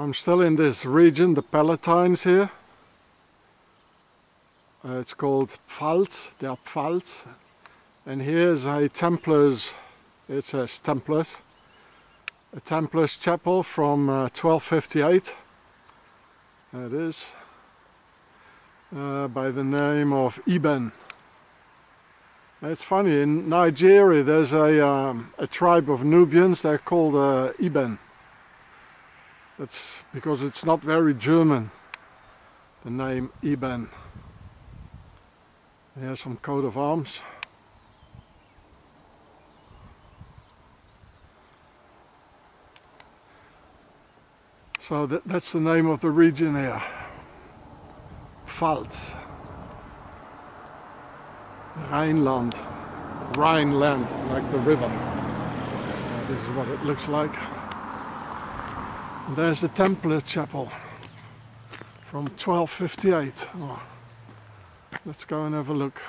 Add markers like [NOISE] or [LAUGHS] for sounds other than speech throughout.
I'm still in this region, the Palatines here. Uh, it's called Pfalz, der Pfalz. And here's a Templars, it says Templars, a Templars chapel from uh, 1258. There it is, uh, by the name of Iben. It's funny, in Nigeria there's a, um, a tribe of Nubians, they're called uh, Iben. That's because it's not very German, the name Iben. Here's some coat of arms. So that, that's the name of the region here. Pfalz. Rhineland. Rhineland, like the river. This is what it looks like. And there's the Templar Chapel from 1258. Oh, let's go and have a look.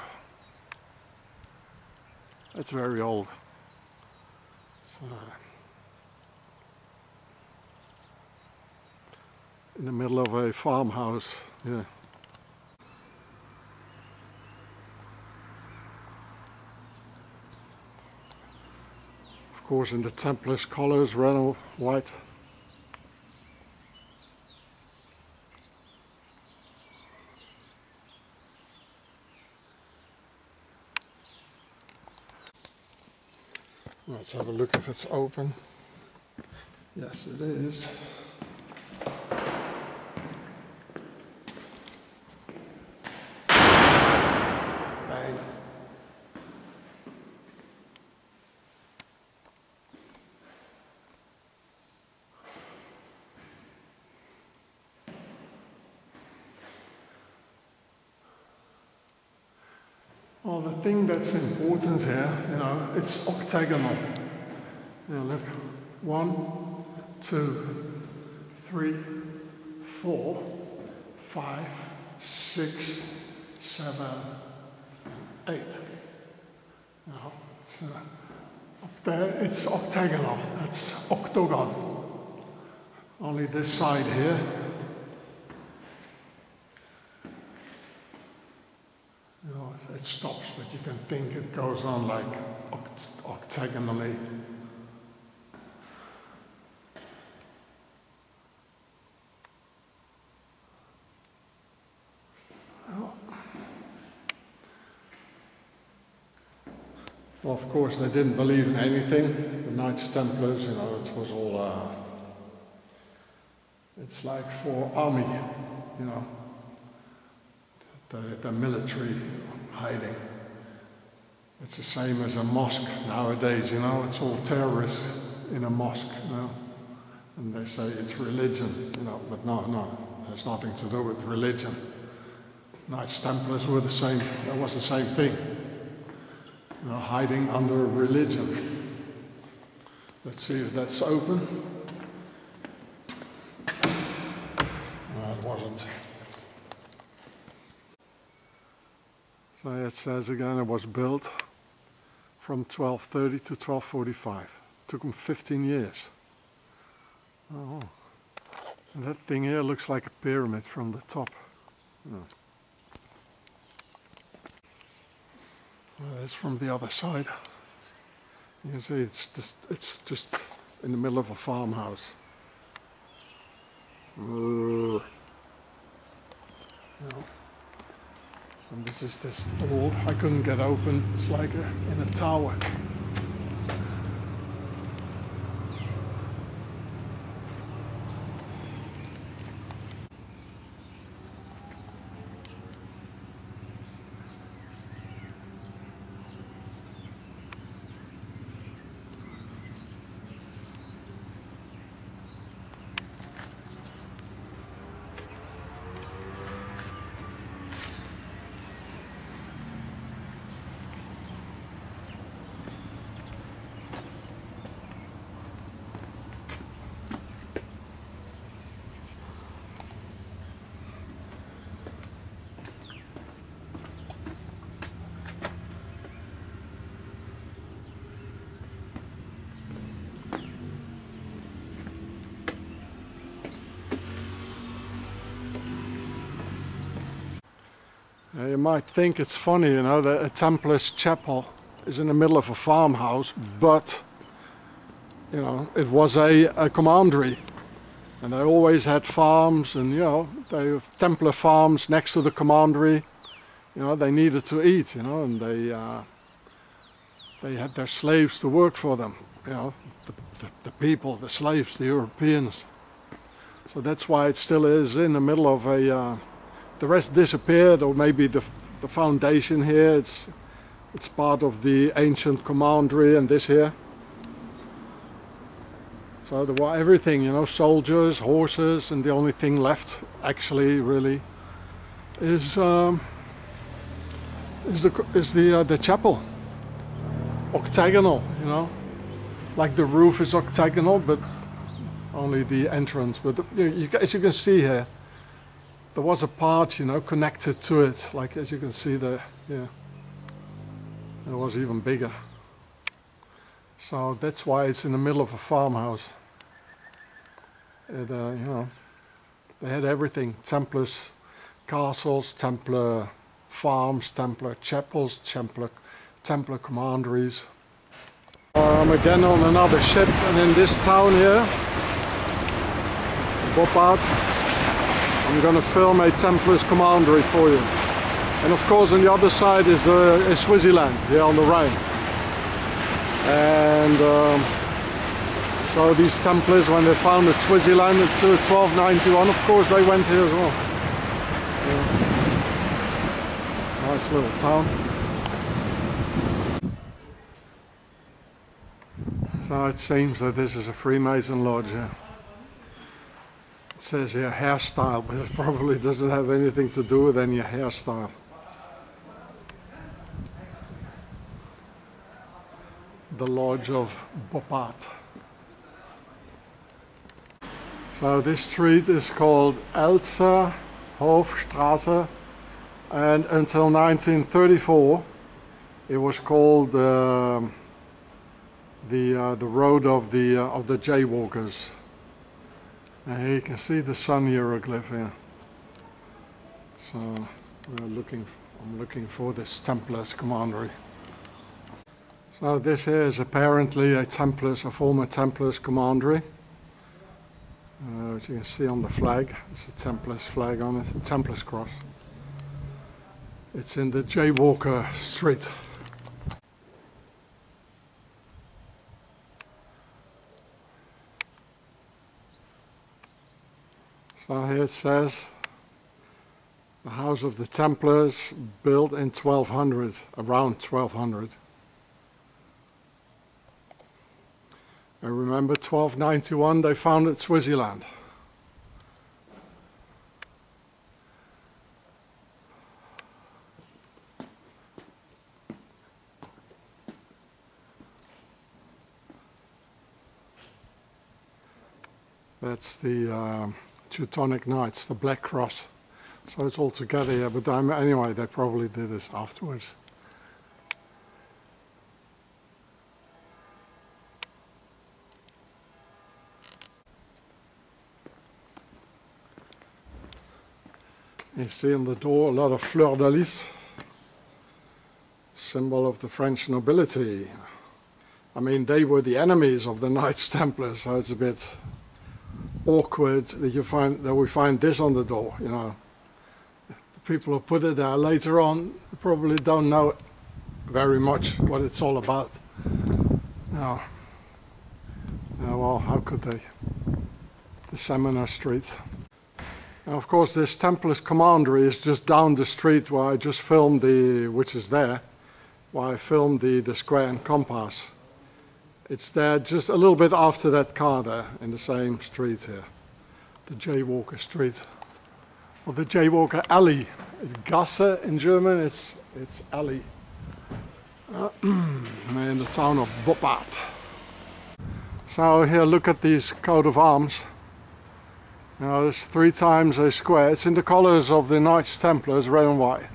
It's very old. So, in the middle of a farmhouse. Yeah. Of course in the Templars colors, red and white. Let's have a look if it's open. Yes, it is. Well, the thing that's important here, you know, it's octagonal. Now look, one, two, three, four, five, six, seven, eight. Now, so up there it's octagonal, it's octagon. Only this side here. You know, it stops, but you can think it goes on like oct- octagonally. Well, of course, they didn't believe in anything. The Knights Templars, you know, it was all. Uh, it's like for army, you know, the, the military hiding. It's the same as a mosque nowadays, you know, it's all terrorists in a mosque, you know. And they say it's religion, you know, but no, no, it has nothing to do with religion. Knights Templars were the same, that was the same thing. You know, hiding under religion. Let's see if that's open. No, it wasn't. So it says again it was built from 1230 to 1245. Took them 15 years. Oh. And that thing here looks like a pyramid from the top. Oh. Well, that's from the other side. You can see it's just it's just in the middle of a farmhouse. Ugh. And this is this door I couldn't get open. It's like a, in a tower. Now, you might think it's funny, you know, that a Templars chapel is in the middle of a farmhouse, but, you know, it was a, a commandery. And they always had farms and, you know, they have Templar farms next to the commandery. You know, they needed to eat, you know, and they, uh, they had their slaves to work for them, you know, the, the, the people, the slaves, the Europeans. So that's why it still is in the middle of a, uh, the rest disappeared, or maybe the, the foundation here, it's, it's part of the ancient commandery and this here. So there were everything, you know, soldiers, horses, and the only thing left, actually, really, is um, is the is the uh, the chapel, octagonal, you know, like the roof is octagonal, but only the entrance. But the, you, you, as you can see here, there was a part, you know, connected to it, like as you can see there, yeah. It was even bigger. So that's why it's in the middle of a farmhouse. It, uh, you know, they had everything. Templars castles, Templar farms, Templar chapels, Templar, Templar commanderies. I'm again on another ship and in this town here, Boppard, I'm to film a Templars commandery for you. And of course on the other side is, the, is Switzerland, here on the Rhine. And um, so these Templars, when they founded Switzerland in 1291, of course they went here as well. Yeah. Nice little town. So it seems that this is a Freemason lodge. Yeah. It says here hairstyle, but it probably doesn't have anything to do with any hairstyle. The lodge of Boppard. So this street is called Elster Hofstrasse and until 1934 it was called uh, the uh, the road of the uh, of the jaywalkers. And here you can see the sun hieroglyph here. So we're looking I'm looking for this Templars commandery. So this here is apparently a Templars, a former Templars commandery. Uh, as you can see on the flag, it's a Templars flag on it, a Templars cross. It's in the Jaywalker Street. So here it says, the House of the Templars built in 1200, around 1200. I remember 1291 they founded Switzerland. That's the uh, Teutonic Knights, the Black Cross. So it's all together here, but um, anyway, they probably did this afterwards. You see on the door a lot of fleur de lis, symbol of the French nobility. I mean, they were the enemies of the Knights [LAUGHS] Templar, so it's a bit awkward that you find that we find this on the door. You know, the people who put it there later on probably don't know very much what it's all about. Now, now well, how could they? The Seminar Street. And of course, this Templars Commandery is just down the street where I just filmed the, which is there, where I filmed the, the square and compass. It's there just a little bit after that car there, in the same street here, the Jaywalker Street. Or the Jaywalker Alley. It's Gasse in German, it's, it's alley. Uh, [CLEARS THROAT] in the town of Boppard. So here, look at these coat of arms. Now it's three times a square. It's in the colors of the Knights Templars, red and white.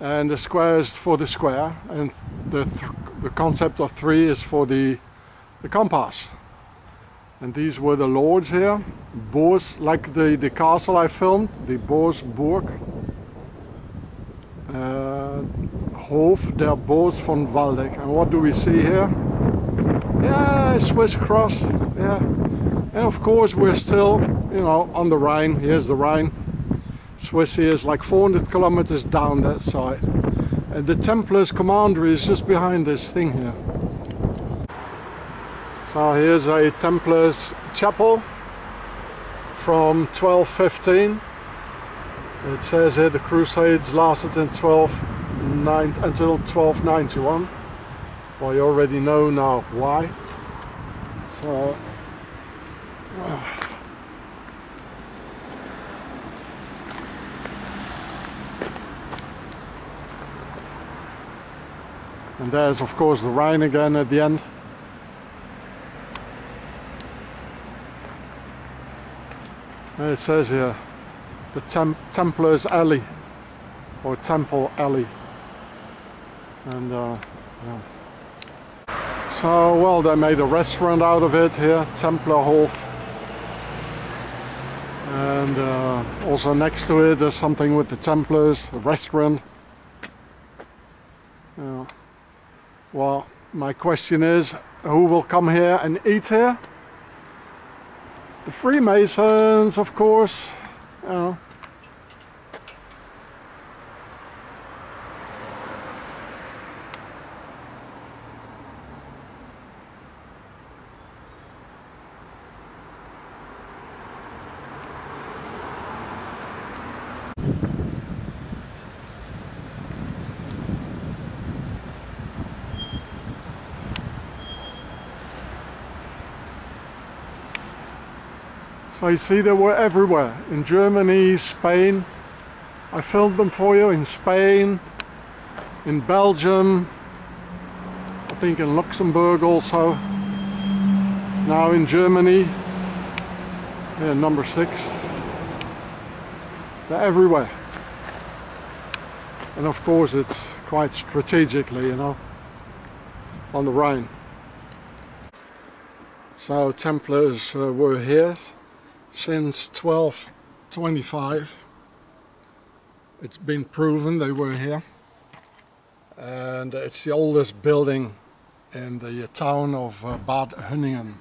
And the square is for the square, and the, th the concept of three is for the, the compass. And these were the lords here, Boers, like the, the castle I filmed, the Boers Burg. Uh, Hof der Boos van Waldeck. And what do we see here? Yeah, Swiss cross. Yeah. And of course we're still, you know, on the Rhine. Here's the Rhine. Swiss here is like 400 kilometers down that side. And the Templars commandery is just behind this thing here. So here's a Templars chapel from 1215. It says here the Crusades lasted in 12, nine, until 1291. Well, you already know now why. So, and there's of course the Rhine again at the end. And it says here the Tem Templars Alley or Temple Alley. And uh, yeah. So well they made a restaurant out of it here, Templerhof. And uh, also next to it there's something with the Templars, a restaurant. Yeah. Well, my question is, who will come here and eat here? The Freemasons, of course. You see they were everywhere. In Germany, Spain. I filmed them for you in Spain, in Belgium, I think in Luxembourg also. Now in Germany, yeah, number six. They're everywhere. And of course it's quite strategically, you know, on the Rhine. So Templars uh, were here since 1225. It's been proven they were here. And it's the oldest building in the town of uh, Bad Hönningen.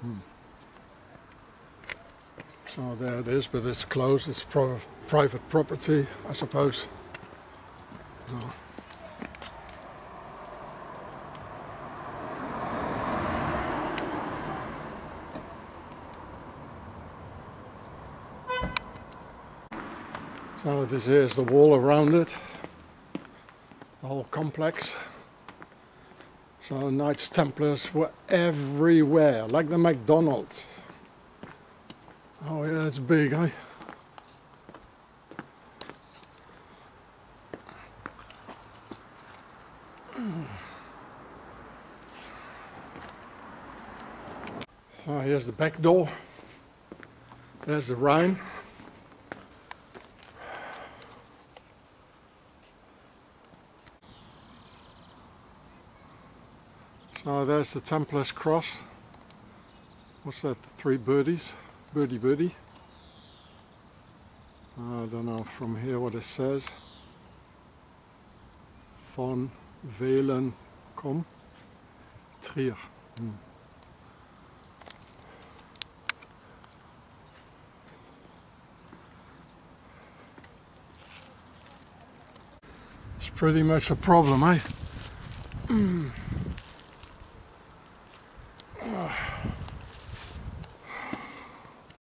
Hmm. So there it is, but it's closed. It's private property, I suppose. So this is the wall around it, the whole complex. So Knights Templars were everywhere, like the McDonald's. Oh yeah, it's big, eh? So here's the back door. There's the Rhine. So there's the Templars cross. What's that? Three birdies? Birdie birdie. I don't know from here what it says. Van Velen kom Trier. Hmm. It's pretty much a problem, eh? [CLEARS THROAT]